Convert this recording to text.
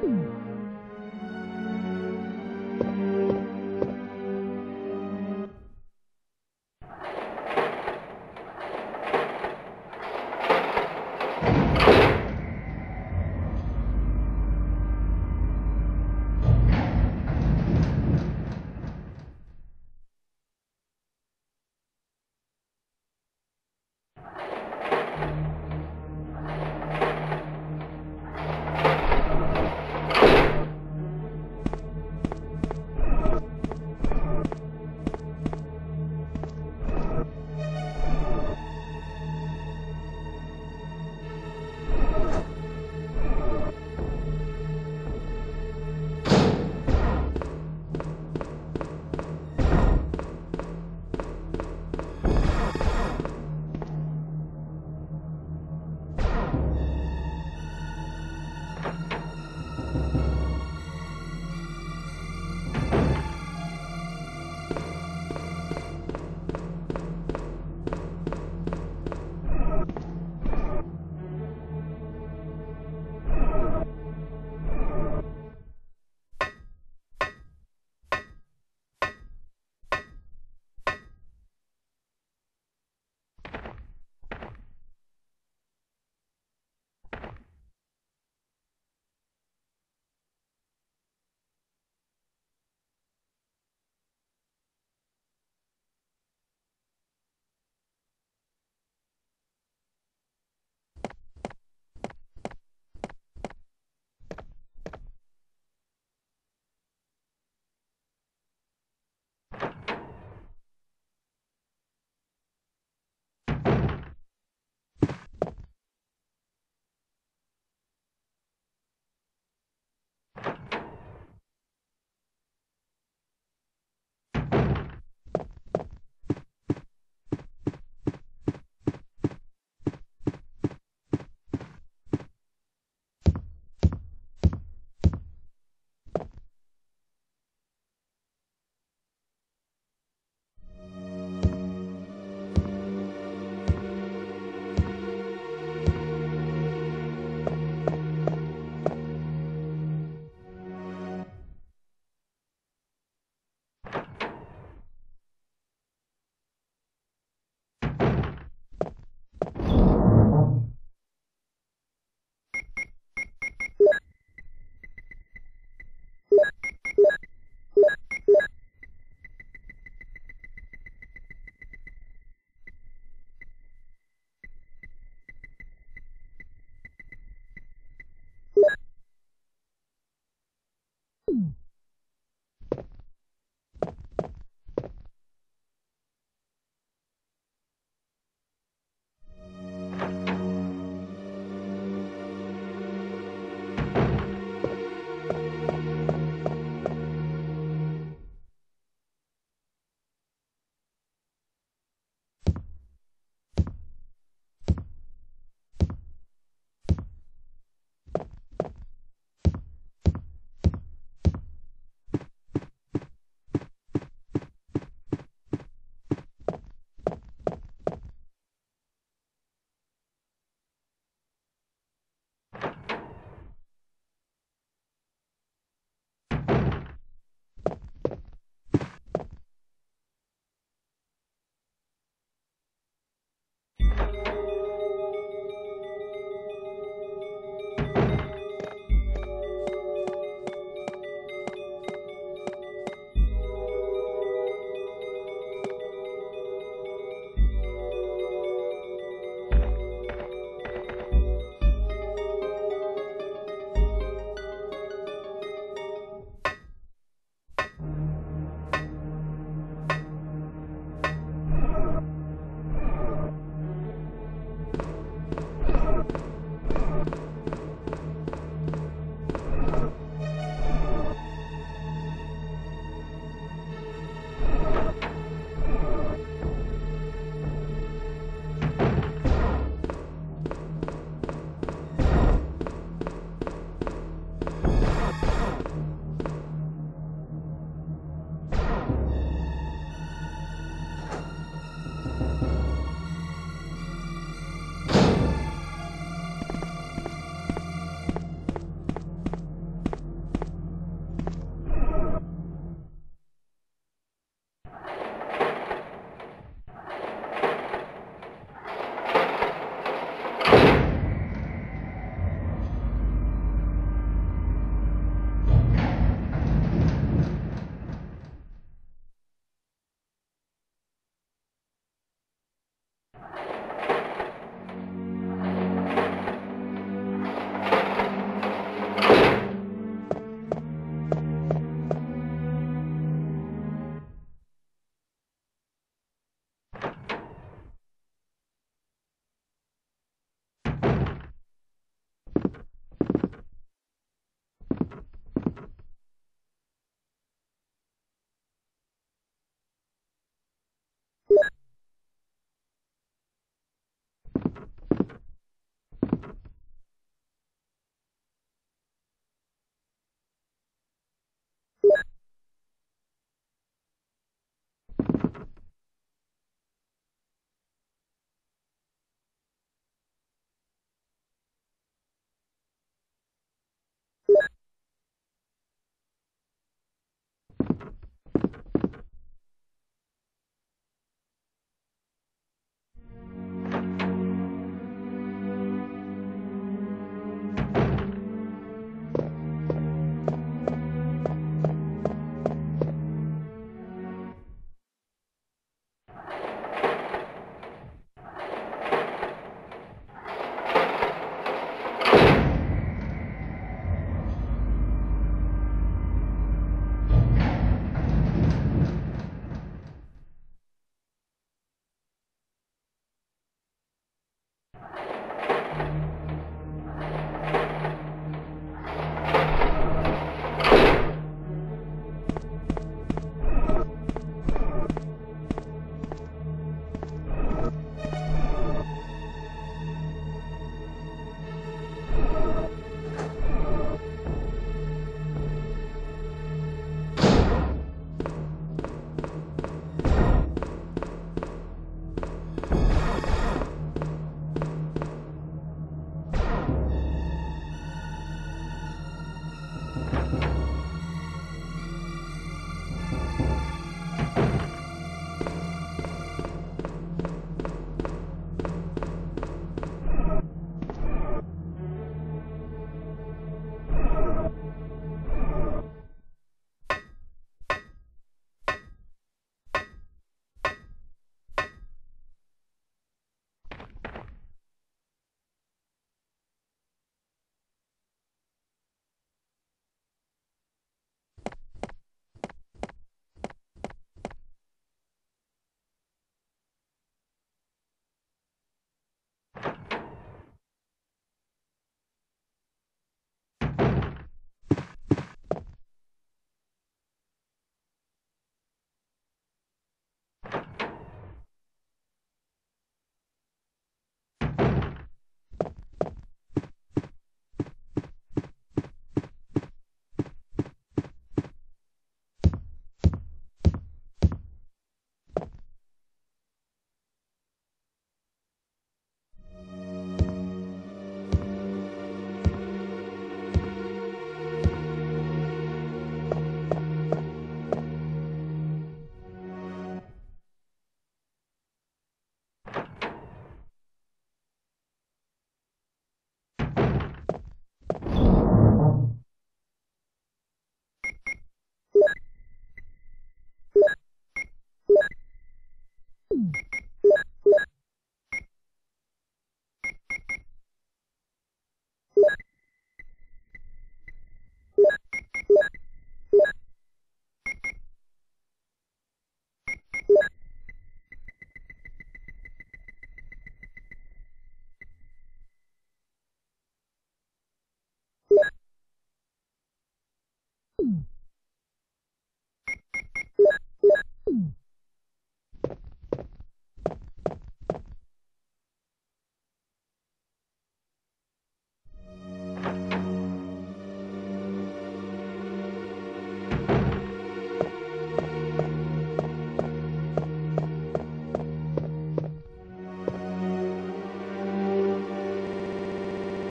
Hmm.